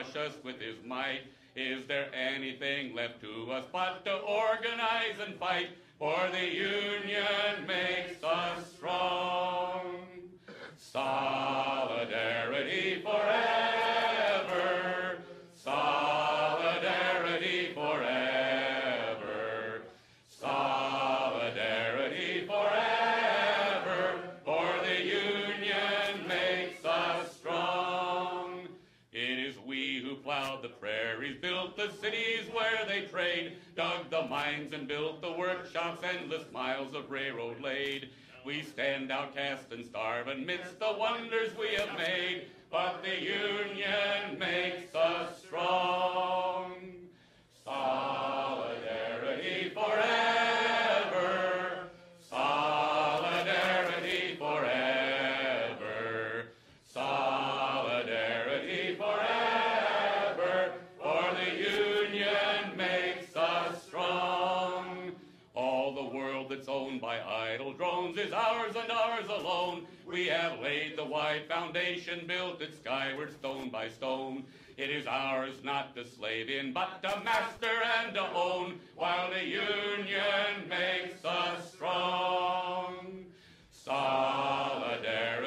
crush us with his might? Is there anything left to us but to organize and fight? For the union makes us strong. Solidarity the mines and built the workshops, endless miles of railroad laid. We stand outcast and starve amidst the wonders we have made, but the union makes us strong. Solidarity idle drones is ours and ours alone. We have laid the wide foundation, built it skyward stone by stone. It is ours not to slave in, but to master and to own, while the union makes us strong. Solidarity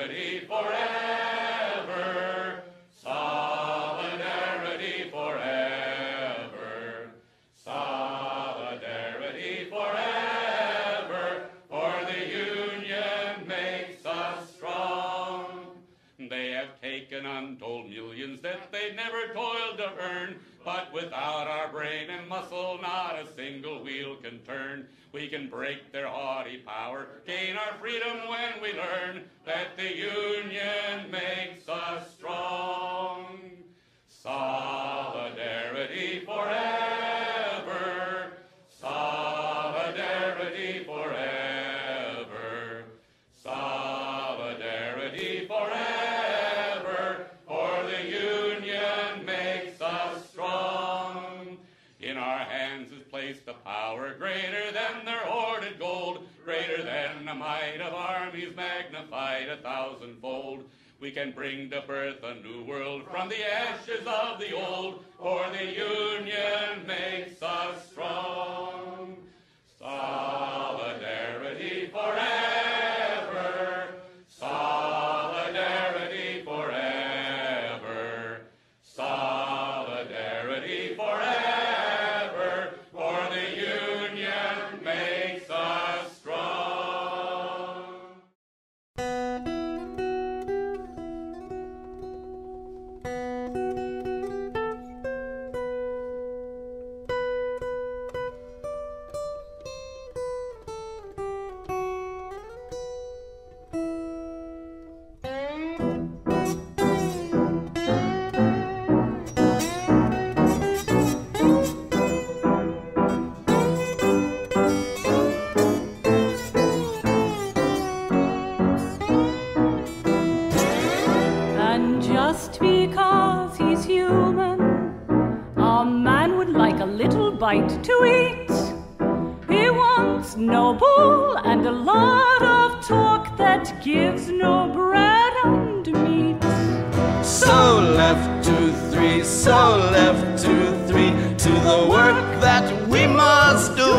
never toiled to earn. But without our brain and muscle, not a single wheel can turn. We can break their haughty power, gain our freedom when we learn that the union makes us strong. Solidarity forever. Greater than the might of armies magnified a thousandfold. We can bring to birth a new world from the ashes of the old, for the union makes us strong. Bite to eat. He wants no bull and a lot of talk that gives no bread and meat. So left two, three, so left two, three, to the work that we must do.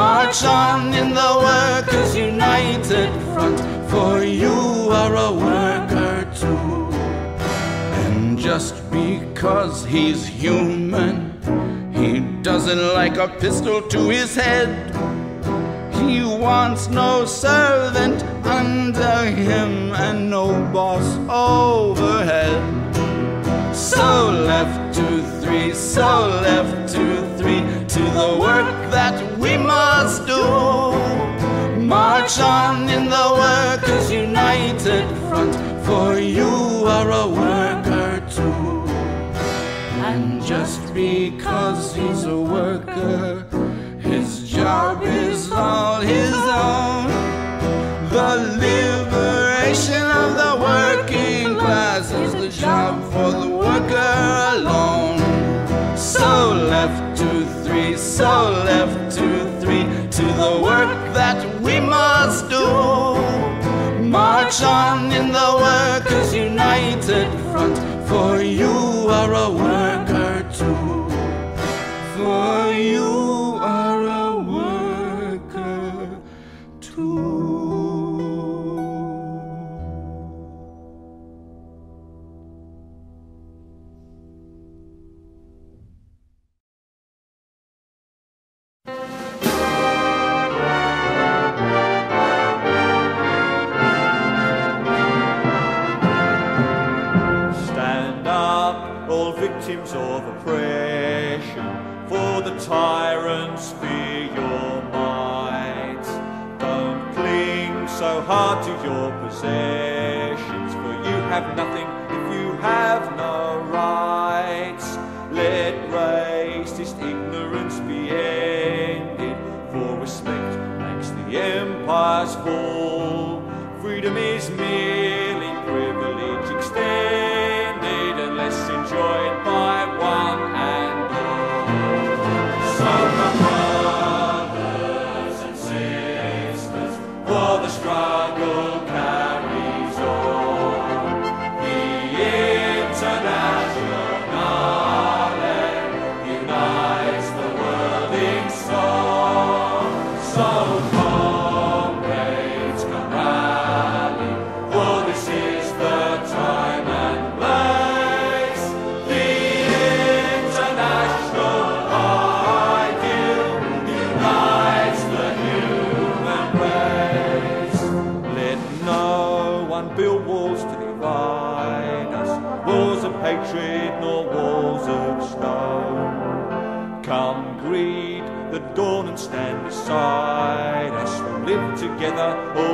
March on in the Workers' United Front, for you are a worker too. And just because he's human, doesn't like a pistol to his head. He wants no servant under him and no boss overhead. So left to three, so left to three, to the work that we must do. March on in the Workers' United Front, for you are a worker just because he's a worker, his job is all his own. The liberation of the working class is the job for the worker alone. So left to three, so left to three, to the work that we must do. March on in the Workers' United Front, for you are a worker so hard to your possessions, for you have nothing together oh,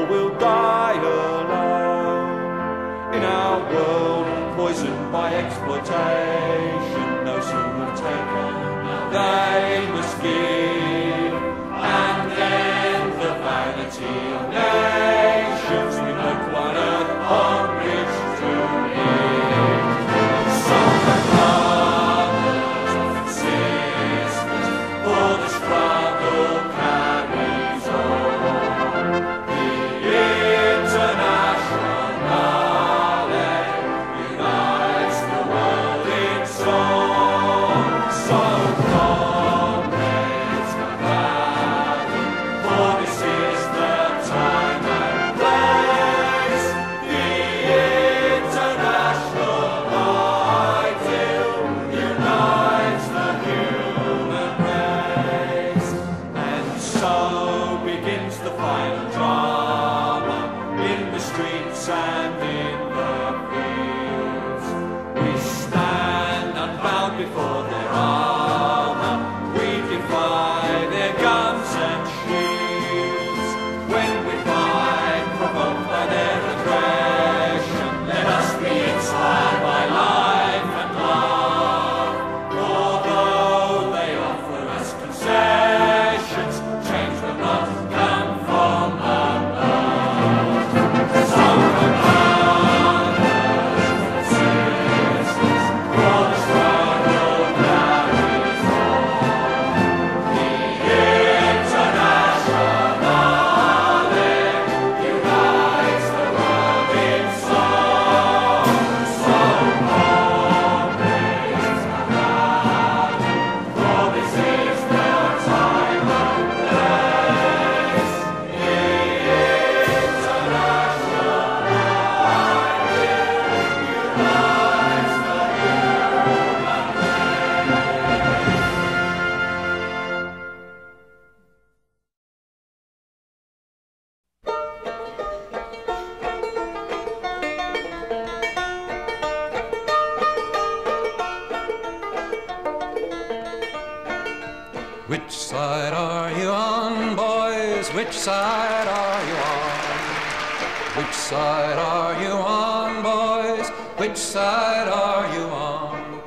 side are you on, boys? Which side are you on?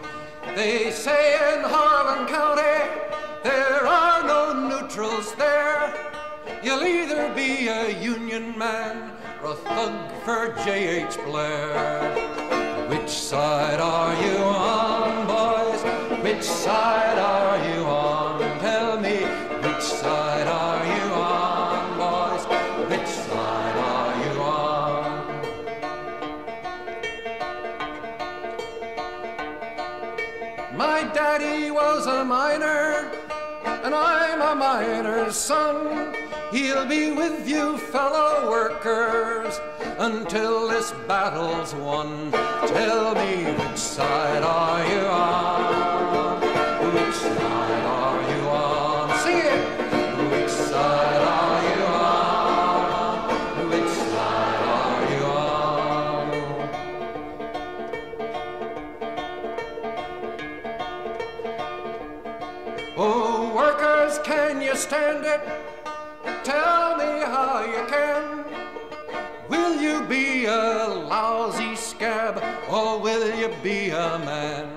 They say in Harlan County there are no neutrals there. You'll either be a Union man or a thug for J.H. Blair. Which side are you on, boys? Which side are you miner's son. He'll be with you, fellow workers, until this battle's won. Tell me, which side are you on? It? Tell me how you can. Will you be a lousy scab or will you be a man?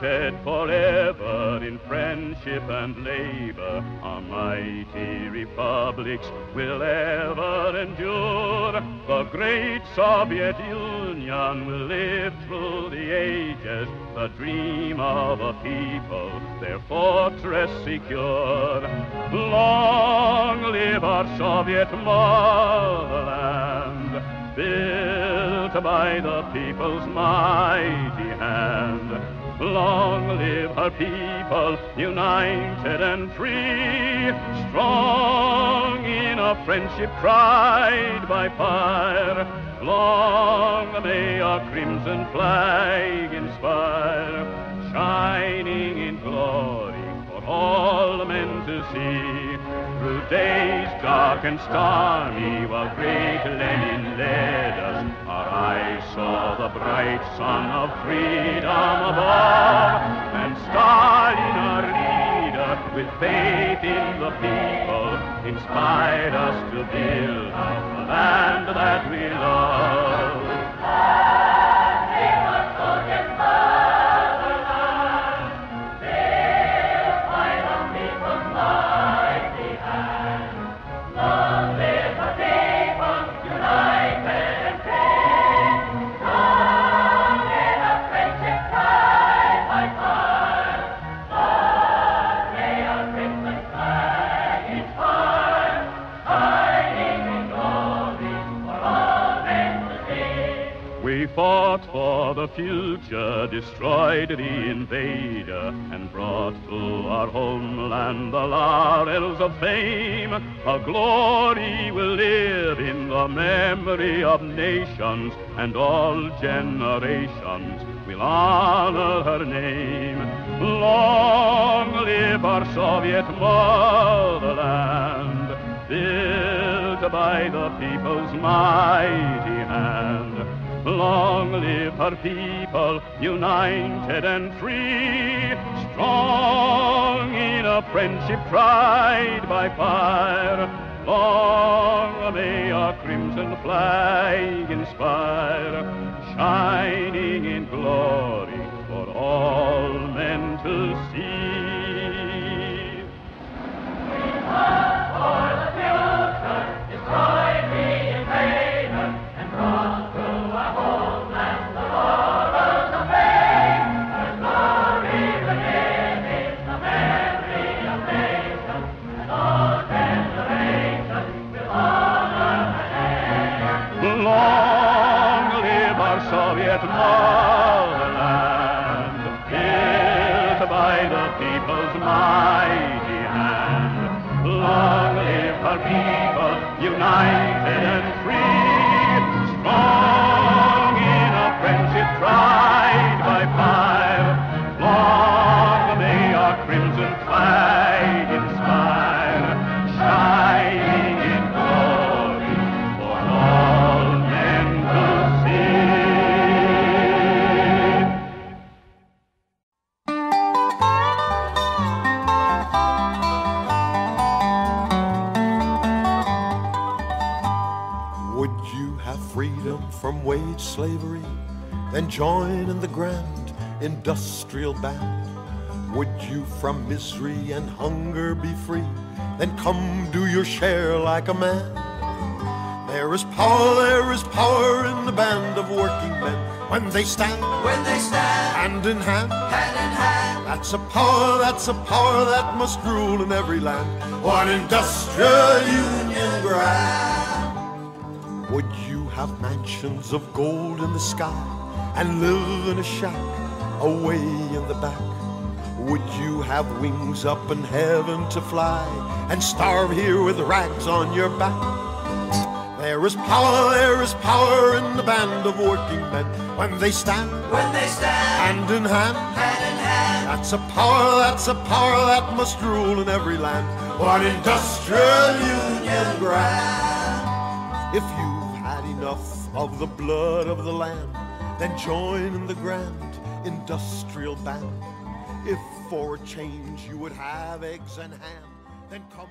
United forever in friendship and labor, our mighty republics will ever endure. The great Soviet Union will live through the ages, the dream of a people, their fortress secure. Long live our Soviet motherland, built by the people's mighty hand. Long live her people, united and free, strong in a friendship tried by fire. Long may our crimson flag inspire, shining in glory for all men to see. Through days dark and stormy, while great Lenin led us, our eyes saw the bright sun of freedom above, and Stalin, our leader, with faith in the people, inspired us to build the land that we love. The future, destroyed the invader, and brought to our homeland the laurels of fame. Her glory will live in the memory of nations, and all generations will honor her name. Long live our Soviet motherland, built by the people's mighty hand. Long live her people, united and free, strong in a friendship tried by fire. Long may our crimson flag inspire, shining in glory for all men to see. Slavery? Then join in the grand industrial band. Would you from misery and hunger be free? Then come do your share like a man. There is power, there is power in the band of working men when they stand, When they stand hand in hand. hand in hand, That's a power, that's a power that must rule in every land. One industrial union grand. Would you have mansions of gold in the sky and live in a shack away in the back? Would you have wings up in heaven to fly and starve here with rags on your back? There is power, there is power in the band of working men when they stand when they stand hand in hand. hand in hand, That's a power, that's a power that must rule in every land. One industrial union grand. If had enough of the blood of the land, then join in the grand industrial band. If for a change you would have eggs and ham, then come.